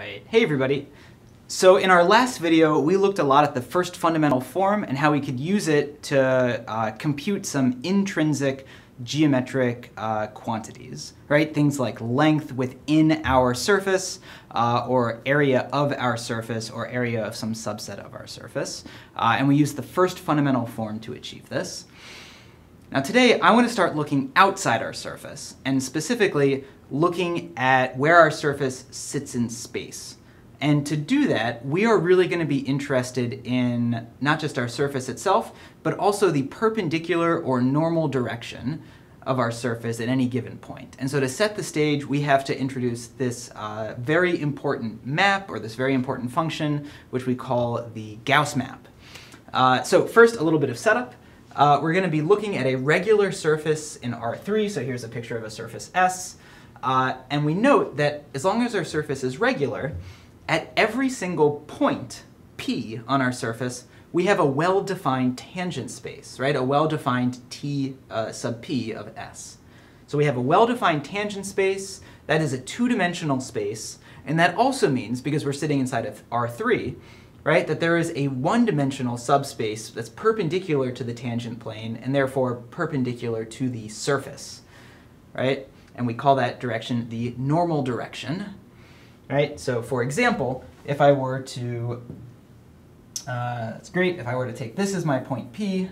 right. Hey everybody. So in our last video, we looked a lot at the first fundamental form and how we could use it to uh, compute some intrinsic geometric uh, quantities, right? Things like length within our surface, uh, or area of our surface, or area of some subset of our surface. Uh, and we use the first fundamental form to achieve this. Now today, I want to start looking outside our surface, and specifically looking at where our surface sits in space. And to do that, we are really going to be interested in not just our surface itself, but also the perpendicular or normal direction of our surface at any given point. And so to set the stage, we have to introduce this uh, very important map, or this very important function, which we call the Gauss map. Uh, so first, a little bit of setup. Uh, we're going to be looking at a regular surface in R3, so here's a picture of a surface S. Uh, and we note that as long as our surface is regular, at every single point, P, on our surface, we have a well-defined tangent space, right? A well-defined T uh, sub P of S. So we have a well-defined tangent space, that is a two-dimensional space, and that also means, because we're sitting inside of R3, right, that there is a one-dimensional subspace that's perpendicular to the tangent plane, and therefore perpendicular to the surface, right? And we call that direction the normal direction, right? So for example, if I were to, uh, that's great, if I were to take this as my point P,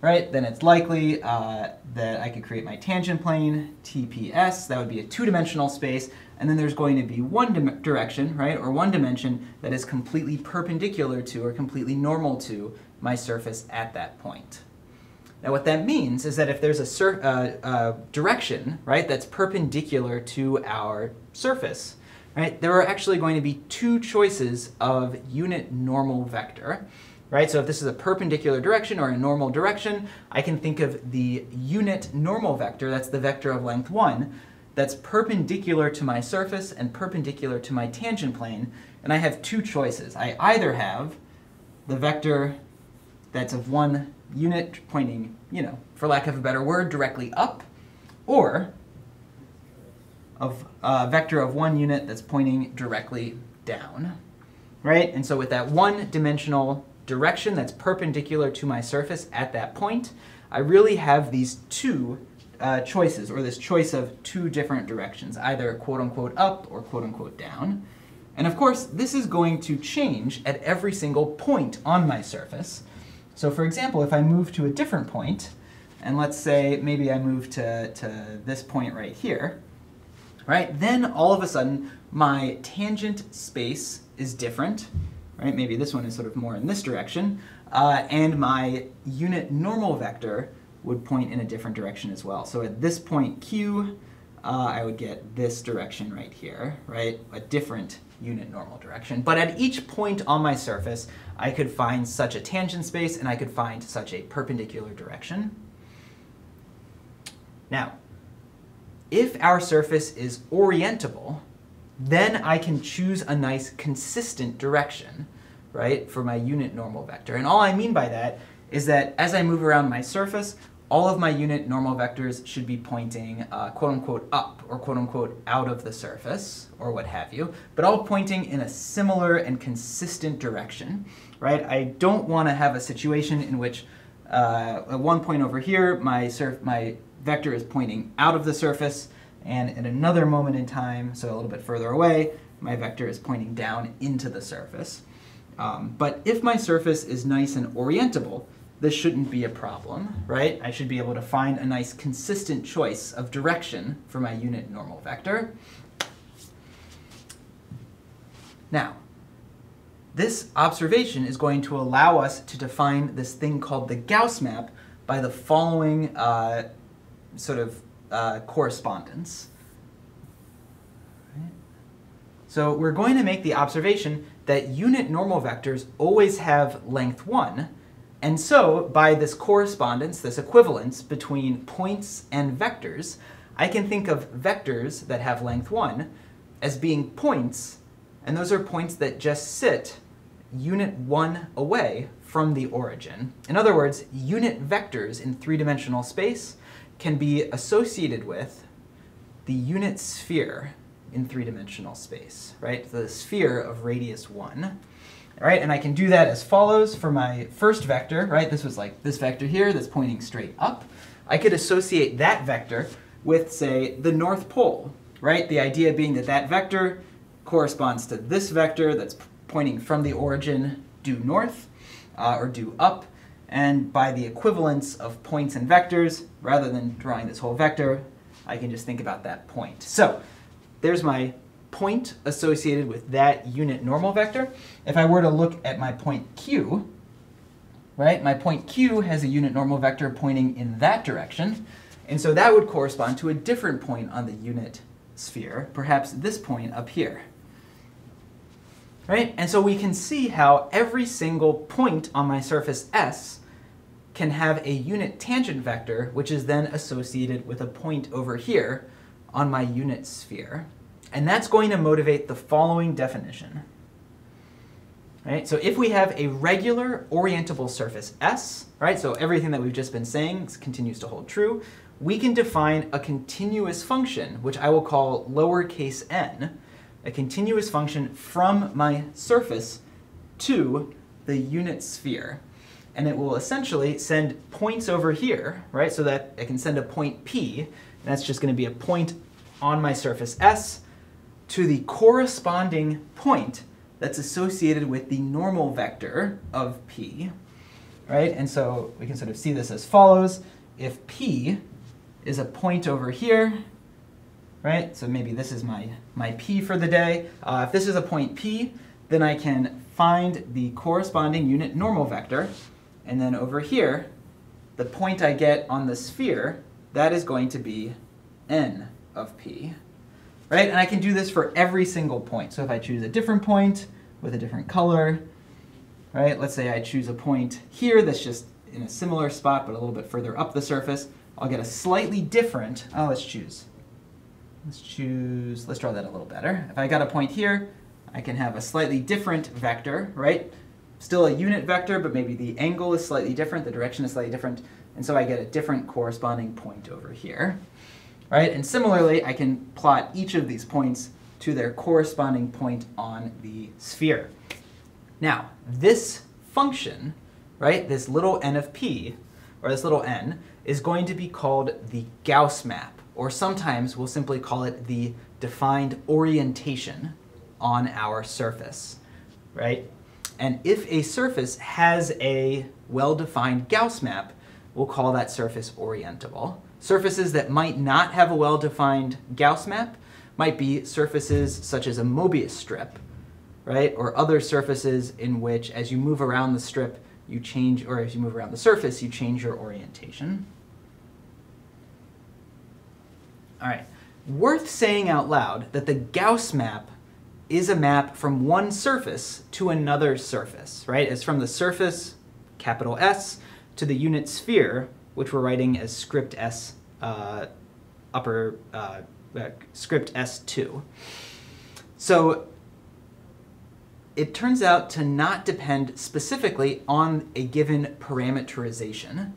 right, then it's likely uh, that I could create my tangent plane, TPS, that would be a two-dimensional space, and then there's going to be one direction, right, or one dimension that is completely perpendicular to or completely normal to my surface at that point. Now what that means is that if there's a uh, uh, direction, right, that's perpendicular to our surface, right, there are actually going to be two choices of unit normal vector, right? So if this is a perpendicular direction or a normal direction, I can think of the unit normal vector, that's the vector of length 1, that's perpendicular to my surface and perpendicular to my tangent plane, and I have two choices. I either have the vector that's of one unit pointing, you know, for lack of a better word, directly up, or of a vector of one unit that's pointing directly down, right? And so with that one-dimensional direction that's perpendicular to my surface at that point, I really have these two uh, choices, or this choice of two different directions, either quote-unquote up or quote-unquote down. And of course, this is going to change at every single point on my surface. So for example, if I move to a different point, and let's say maybe I move to, to this point right here, right? Then all of a sudden, my tangent space is different, right? Maybe this one is sort of more in this direction, uh, and my unit normal vector would point in a different direction as well. So at this point Q, uh, I would get this direction right here, right? A different unit normal direction. But at each point on my surface, I could find such a tangent space and I could find such a perpendicular direction. Now, if our surface is orientable, then I can choose a nice consistent direction, right, for my unit normal vector. And all I mean by that is that as I move around my surface, all of my unit normal vectors should be pointing uh, quote unquote up or quote unquote out of the surface or what have you, but all pointing in a similar and consistent direction, right? I don't want to have a situation in which uh, at one point over here, my, surf my vector is pointing out of the surface, and at another moment in time, so a little bit further away, my vector is pointing down into the surface. Um, but if my surface is nice and orientable, this shouldn't be a problem, right? I should be able to find a nice consistent choice of direction for my unit normal vector. Now, this observation is going to allow us to define this thing called the Gauss map by the following uh, sort of uh, correspondence. So we're going to make the observation that unit normal vectors always have length 1, and so, by this correspondence, this equivalence between points and vectors, I can think of vectors that have length 1 as being points, and those are points that just sit unit 1 away from the origin. In other words, unit vectors in three-dimensional space can be associated with the unit sphere in three-dimensional space, right? The sphere of radius 1. Right, and I can do that as follows for my first vector, right? This was like this vector here that's pointing straight up. I could associate that vector with, say, the North Pole, right? The idea being that that vector corresponds to this vector that's pointing from the origin due north uh, or due up. And by the equivalence of points and vectors, rather than drawing this whole vector, I can just think about that point. So there's my point associated with that unit normal vector. If I were to look at my point Q, right, my point Q has a unit normal vector pointing in that direction. And so that would correspond to a different point on the unit sphere, perhaps this point up here. Right? And so we can see how every single point on my surface S can have a unit tangent vector, which is then associated with a point over here on my unit sphere. And that's going to motivate the following definition. Right? So if we have a regular orientable surface S, right, so everything that we've just been saying continues to hold true, we can define a continuous function, which I will call lowercase n, a continuous function from my surface to the unit sphere. And it will essentially send points over here, right, so that I can send a point P, and that's just going to be a point on my surface S, to the corresponding point that's associated with the normal vector of P, right? And so we can sort of see this as follows. If P is a point over here, right? So maybe this is my, my P for the day. Uh, if this is a point P, then I can find the corresponding unit normal vector. And then over here, the point I get on the sphere, that is going to be n of P right? And I can do this for every single point. So if I choose a different point with a different color, right? Let's say I choose a point here that's just in a similar spot but a little bit further up the surface. I'll get a slightly different, oh, let's choose. Let's choose, let's draw that a little better. If I got a point here, I can have a slightly different vector, right? Still a unit vector, but maybe the angle is slightly different, the direction is slightly different, and so I get a different corresponding point over here right? And similarly, I can plot each of these points to their corresponding point on the sphere. Now, this function, right, this little n of p, or this little n, is going to be called the Gauss map, or sometimes we'll simply call it the defined orientation on our surface, right? And if a surface has a well-defined Gauss map, we'll call that surface orientable. Surfaces that might not have a well-defined Gauss map might be surfaces such as a Mobius strip, right? Or other surfaces in which as you move around the strip, you change, or as you move around the surface, you change your orientation. All right, worth saying out loud that the Gauss map is a map from one surface to another surface, right? It's from the surface, capital S, to the unit sphere, which we're writing as script S uh, upper uh, uh script S2. So it turns out to not depend specifically on a given parameterization,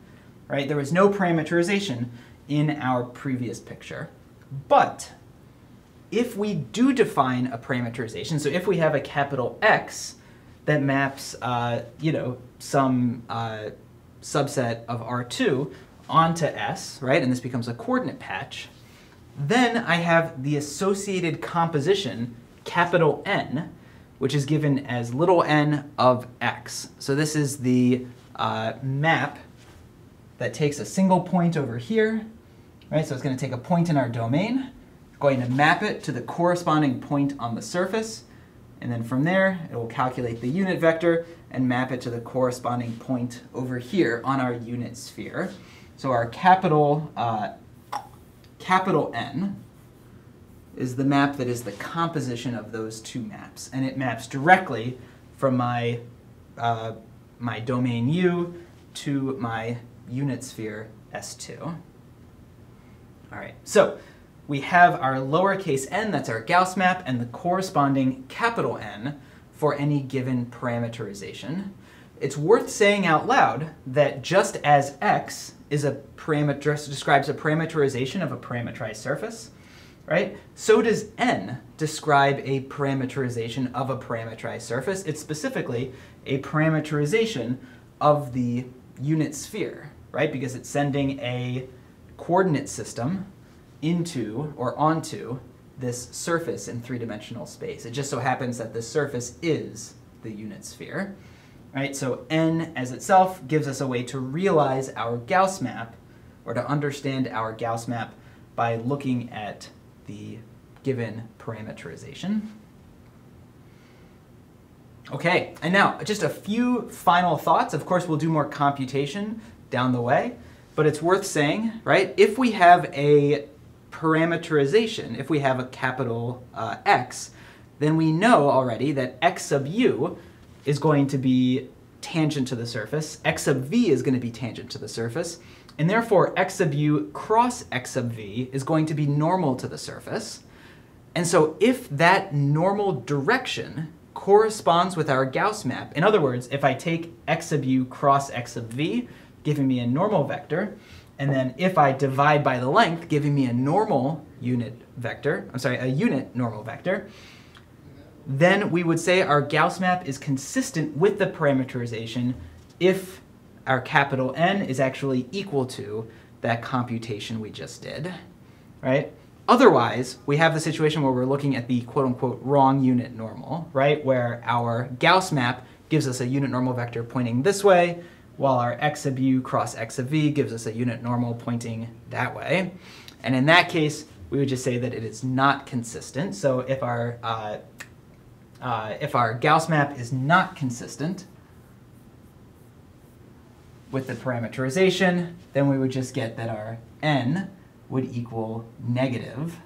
right? There was no parameterization in our previous picture. But if we do define a parameterization, so if we have a capital X that maps, uh, you know, some uh, subset of R2 onto S, right, and this becomes a coordinate patch, then I have the associated composition, capital N, which is given as little n of x. So this is the uh, map that takes a single point over here, right? So it's going to take a point in our domain, going to map it to the corresponding point on the surface, and then from there, it will calculate the unit vector and map it to the corresponding point over here on our unit sphere. So our capital, uh, capital N is the map that is the composition of those two maps. And it maps directly from my, uh, my domain U to my unit sphere S2. All right, so we have our lowercase n, that's our Gauss map, and the corresponding capital N for any given parameterization. It's worth saying out loud that just as x is a parameter describes a parameterization of a parametrized surface, right? So does n describe a parameterization of a parameterized surface. It's specifically a parameterization of the unit sphere, right? Because it's sending a coordinate system into or onto this surface in three-dimensional space. It just so happens that this surface is the unit sphere. Right? So n as itself gives us a way to realize our Gauss map or to understand our Gauss map by looking at the given parameterization. Okay, and now just a few final thoughts. Of course, we'll do more computation down the way, but it's worth saying, right? If we have a parameterization, if we have a capital uh, X, then we know already that x sub u is going to be tangent to the surface, x sub v is going to be tangent to the surface, and therefore x sub u cross x sub v is going to be normal to the surface. And so if that normal direction corresponds with our Gauss map, in other words, if I take x sub u cross x sub v, giving me a normal vector, and then if I divide by the length, giving me a normal unit vector, I'm sorry, a unit normal vector, then we would say our Gauss map is consistent with the parameterization if our capital N is actually equal to that computation we just did, right? Otherwise, we have the situation where we're looking at the quote-unquote wrong unit normal, right? Where our Gauss map gives us a unit normal vector pointing this way, while our x sub u cross x sub v gives us a unit normal pointing that way. And in that case, we would just say that it is not consistent. So if our, uh, uh, if our Gauss map is not consistent with the parameterization, then we would just get that our n would equal negative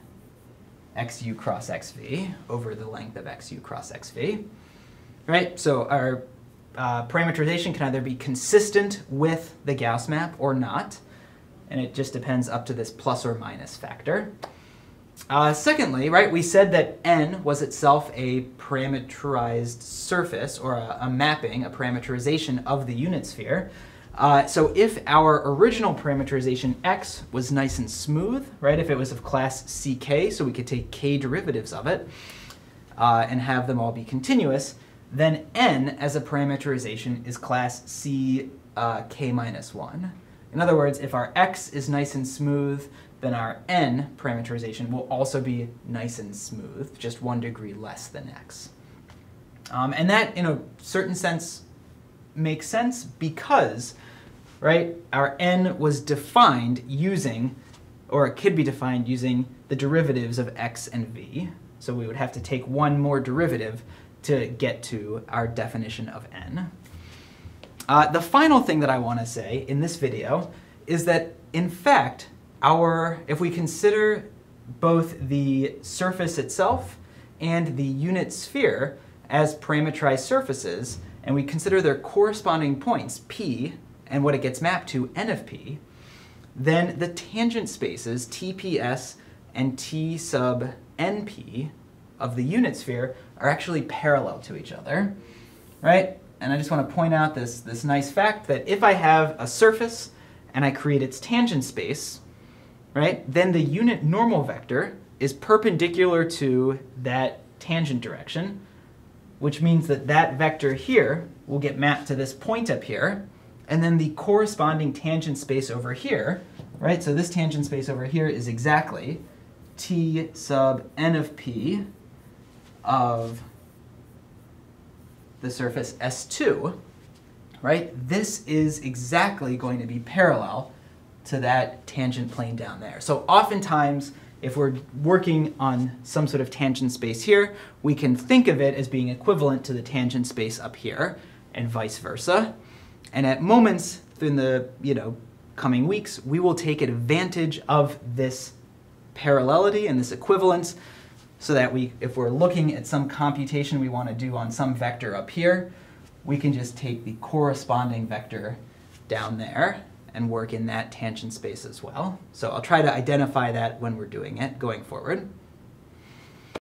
xu cross xv over the length of xu cross xv. Right? So our uh, parameterization can either be consistent with the Gauss map or not, and it just depends up to this plus or minus factor. Uh, secondly, right, we said that n was itself a parameterized surface, or a, a mapping, a parameterization of the unit sphere. Uh, so if our original parameterization x was nice and smooth, right, if it was of class ck, so we could take k derivatives of it uh, and have them all be continuous, then n as a parameterization is class c uh, k minus 1. In other words, if our x is nice and smooth, then our n parameterization will also be nice and smooth, just one degree less than x. Um, and that, in a certain sense, makes sense because, right, our n was defined using, or it could be defined using the derivatives of x and v. So we would have to take one more derivative to get to our definition of n. Uh, the final thing that I want to say in this video is that, in fact, our, if we consider both the surface itself and the unit sphere as parameterized surfaces, and we consider their corresponding points, p, and what it gets mapped to, n of p, then the tangent spaces, TPS and T sub np, of the unit sphere are actually parallel to each other, right? And I just want to point out this, this nice fact that if I have a surface and I create its tangent space, right, then the unit normal vector is perpendicular to that tangent direction, which means that that vector here will get mapped to this point up here, and then the corresponding tangent space over here, right, so this tangent space over here is exactly t sub n of p of the surface S2, right, this is exactly going to be parallel to that tangent plane down there. So oftentimes, if we're working on some sort of tangent space here, we can think of it as being equivalent to the tangent space up here, and vice versa. And at moments in the you know coming weeks, we will take advantage of this parallelity and this equivalence so that we, if we're looking at some computation we want to do on some vector up here, we can just take the corresponding vector down there and work in that tangent space as well. So I'll try to identify that when we're doing it going forward.